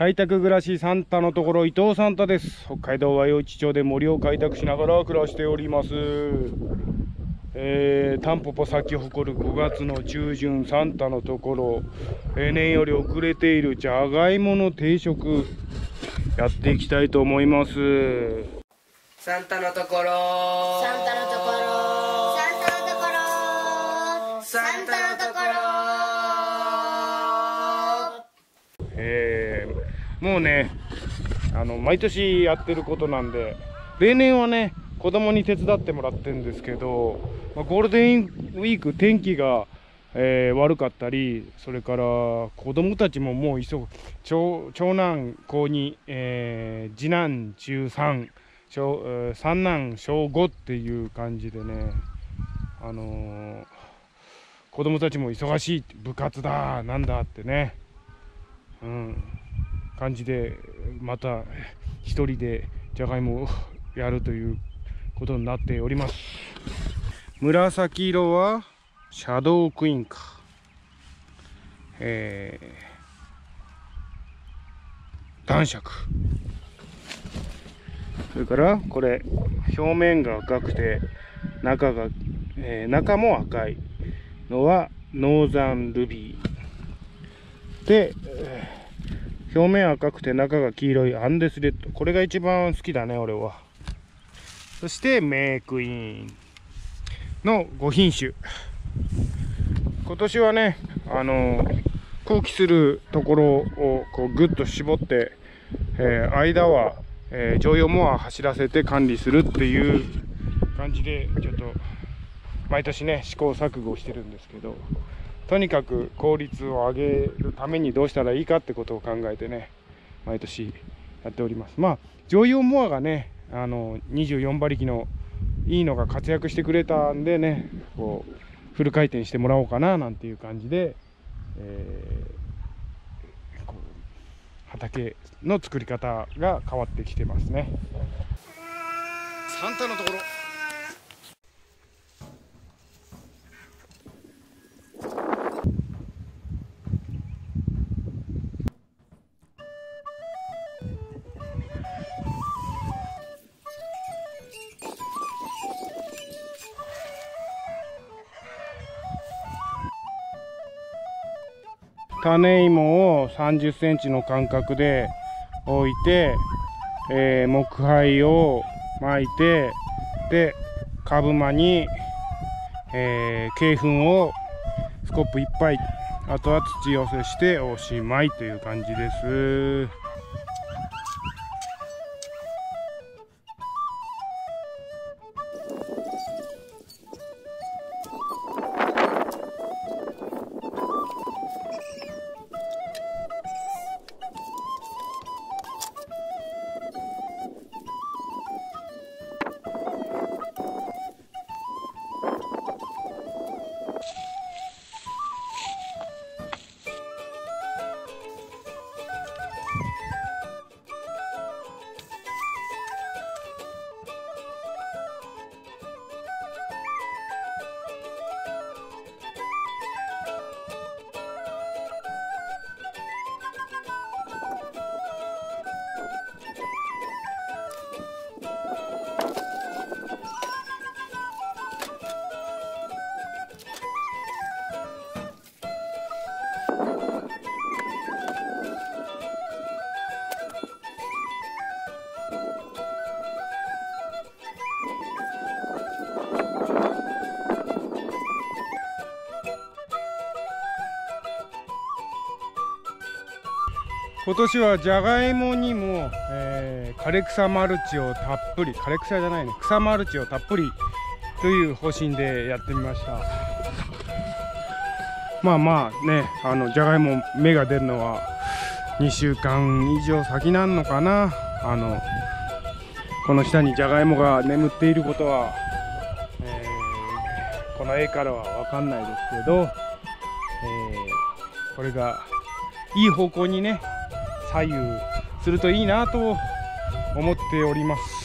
開拓暮らしサンタのところ伊藤サンタです。北海道和洋市町で森を開拓しながら暮らしております。えー、タンポポ咲き誇る5月の中旬サンタのところ。例年より遅れているじゃがいもの定食やっていきたいと思います。サンタのところサンタのところもうねあの毎年やってることなんで例年はね子供に手伝ってもらってるんですけど、まあ、ゴールデンウィーク天気が、えー、悪かったりそれから子供たちももう急ぐ長男高2、えー、次男中3小、えー、三男小5っていう感じでねあのー、子供たちも忙しい部活だなんだってね。うん。感じでまた一人でじゃがいもをやるということになっております。紫色はシャドウクイーンか。えー、男爵。それからこれ表面が赤くて中が、えー、中も赤いのはノーザンルビー。で、表面赤くて中が黄色い。アンデスレッド。これが一番好きだね俺は。そしてメイクインの5品種。今年はねあの空気するところをこうグッと絞って、えー、間は、えー、乗用モア走らせて管理するっていう感じでちょっと毎年ね試行錯誤してるんですけど。とにかく効率を上げるためにどうしたらいいかってことを考えてね毎年やっておりますまあ乗用モアがねあの24馬力のいいのが活躍してくれたんでねこうフル回転してもらおうかななんていう感じで、えー、こう畑の作り方が変わってきてますね。サンタのところ種芋を30センチの間隔で置いて、えー、木灰を巻いてで株間に、えー、鶏粉をスコップいっぱいあとは土寄せしておしまいという感じです。今年はじゃがいもにも、えー、枯れ草マルチをたっぷり枯れ草じゃないね草マルチをたっぷりという方針でやってみました。まあまあねあのじゃがいも芽が出るのは2週間以上先なんのかな。あのこの下にじゃがいもが眠っていることは、えー、この絵からは分かんないですけど、えー、これがいい方向にね左右するといいなと思っております。